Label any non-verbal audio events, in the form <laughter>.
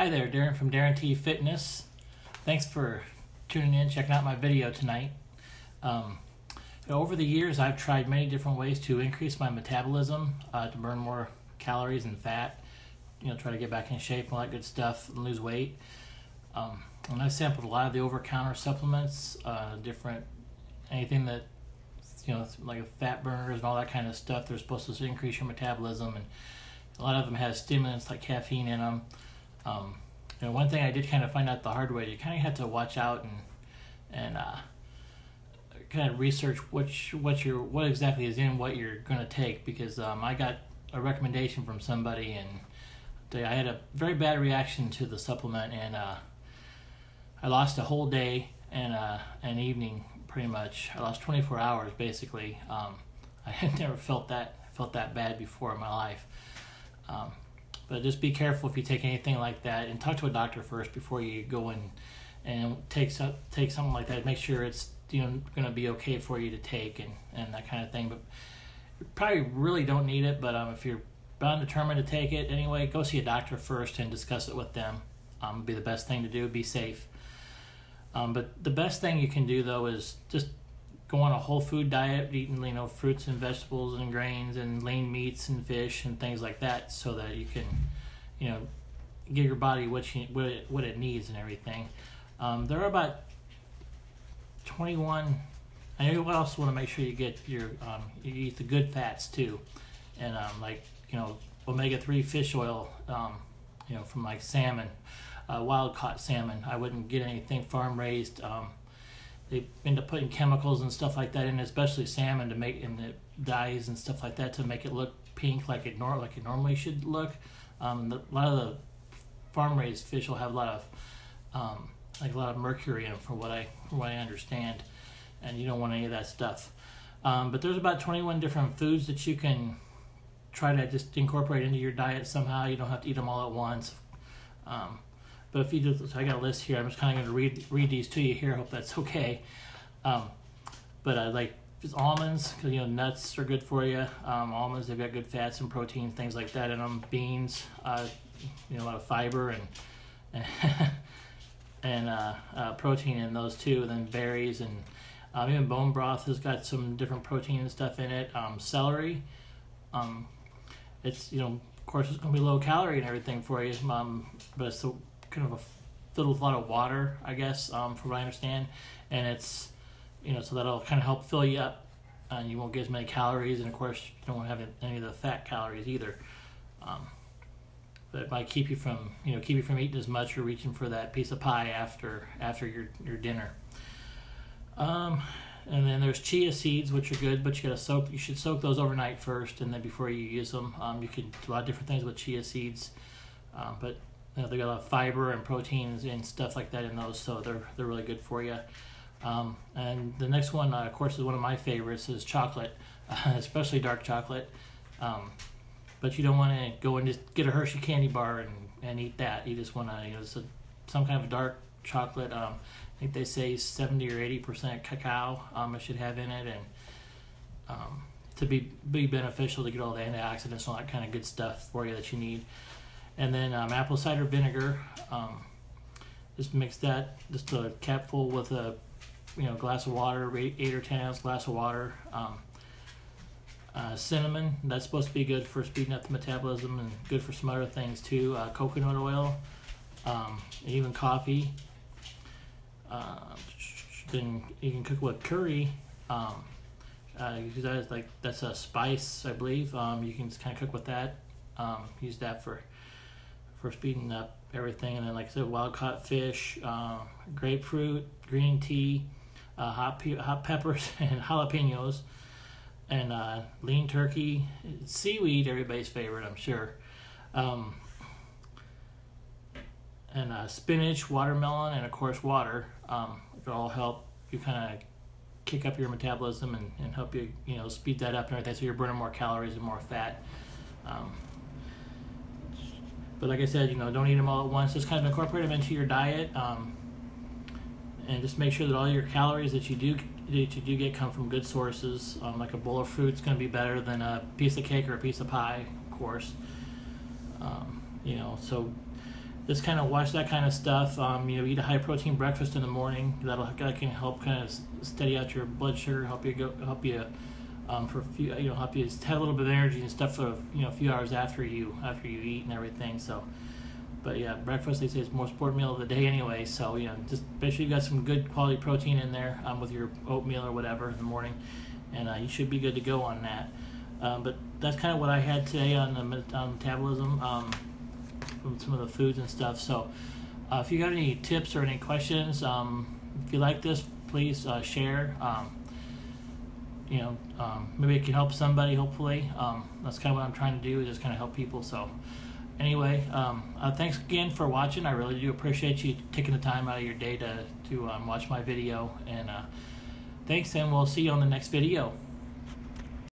Hi there, Darin from Darin T Fitness. Thanks for tuning in, checking out my video tonight. Um, over the years, I've tried many different ways to increase my metabolism, uh, to burn more calories and fat, you know, try to get back in shape and all that good stuff and lose weight. Um, and I sampled a lot of the over-counter supplements, uh, different anything that you know like fat burners and all that kind of stuff. They're supposed to increase your metabolism, and a lot of them have stimulants like caffeine in them. Um, you know, one thing I did kind of find out the hard way, you kind of had to watch out and and uh, kind of research which what your what exactly is in what you're going to take because um, I got a recommendation from somebody and they, I had a very bad reaction to the supplement and uh, I lost a whole day and uh, an evening pretty much. I lost 24 hours basically. Um, <laughs> I had never felt that felt that bad before in my life. Um, but just be careful if you take anything like that, and talk to a doctor first before you go and and take take something like that. Make sure it's you know going to be okay for you to take and and that kind of thing. But probably really don't need it. But um, if you're bound determined to take it anyway, go see a doctor first and discuss it with them. Um, be the best thing to do. Be safe. Um, but the best thing you can do though is just go on a whole food diet, eating you know fruits and vegetables and grains and lean meats and fish and things like that, so that you can, you know, give your body what you what it, what it needs and everything. Um, there are about twenty one. And you also want to make sure you get your um, you eat the good fats too, and um, like you know omega three fish oil, um, you know from like salmon uh, wild caught salmon. I wouldn't get anything farm raised. They end up putting chemicals and stuff like that in, especially salmon, to make in the dyes and stuff like that to make it look pink like it nor like it normally should look. Um, the, a lot of the farm raised fish will have a lot of um, like a lot of mercury in, from what I from what I understand, and you don't want any of that stuff. Um, but there's about 21 different foods that you can try to just incorporate into your diet somehow. You don't have to eat them all at once. Um, but if you just, I got a list here. I'm just kind of going to read read these to you here. Hope that's okay. Um, but I like just almonds because you know nuts are good for you. Um, almonds they've got good fats and proteins, things like that in them. Beans, uh, you know, a lot of fiber and <laughs> and uh, uh, protein in those too. And then berries and um, even bone broth has got some different protein and stuff in it. Um, celery, um, it's you know of course it's going to be low calorie and everything for you, um, but it's the kind of a filled with a lot of water, I guess, um, from what I understand, and it's you know so that'll kind of help fill you up, and you won't get as many calories, and of course you don't have any of the fat calories either. Um, but it might keep you from you know keep you from eating as much or reaching for that piece of pie after after your your dinner. Um, and then there's chia seeds, which are good, but you gotta soak. You should soak those overnight first, and then before you use them, um, you can do a lot of different things with chia seeds. Um, but you know, they got a lot of fiber and proteins and stuff like that in those, so they're they're really good for you. Um, and the next one, uh, of course, is one of my favorites is chocolate, uh, <laughs> especially dark chocolate. Um, but you don't want to go and just get a Hershey candy bar and, and eat that. You just want to, you know, it's a, some kind of dark chocolate. Um, I think they say 70 or 80 percent cacao um, it should have in it, and um, to be be beneficial to get all the antioxidants and all that kind of good stuff for you that you need and then um, apple cider vinegar. Um, just mix that, just a capful with a you know glass of water, eight or ten ounce glass of water. Um, uh, cinnamon, that's supposed to be good for speeding up the metabolism and good for some other things too. Uh, coconut oil, um, even coffee. Uh, then you can cook with curry. Um, uh, that like that's a spice, I believe. Um, you can just kind of cook with that. Um, use that for for speeding up everything. And then, like I said, wild caught fish, uh, grapefruit, green tea, uh, hot pe- hot peppers, <laughs> and jalapenos, and uh, lean turkey, seaweed. Everybody's favorite, I'm sure. Um, and uh, spinach, watermelon, and of course water. Um, it all help you kind of kick up your metabolism and, and help you you know speed that up and everything so you're burning more calories and more fat um, but like I said, you know, don't eat them all at once. Just kind of incorporate them into your diet, um, and just make sure that all your calories that you do that you do get come from good sources. Um, like a bowl of fruit is going to be better than a piece of cake or a piece of pie, of course. Um, you know, so just kind of watch that kind of stuff. Um, you know, eat a high protein breakfast in the morning. That'll that can help kind of steady out your blood sugar, help you go, help you um, for a few, you know, help you just have a little bit of energy and stuff for you know a few hours after you after you eat and everything. So, but yeah, breakfast they say is most important meal of the day anyway. So you know, just make sure you got some good quality protein in there um, with your oatmeal or whatever in the morning, and uh, you should be good to go on that. Um, but that's kind of what I had today on the on metabolism um, from some of the foods and stuff. So, uh, if you got any tips or any questions, um, if you like this, please uh, share. You know, um, maybe it can help somebody. Hopefully, um, that's kind of what I'm trying to do, is just kind of help people. So, anyway, um, uh, thanks again for watching. I really do appreciate you taking the time out of your day to to um, watch my video. And uh, thanks, and we'll see you on the next video.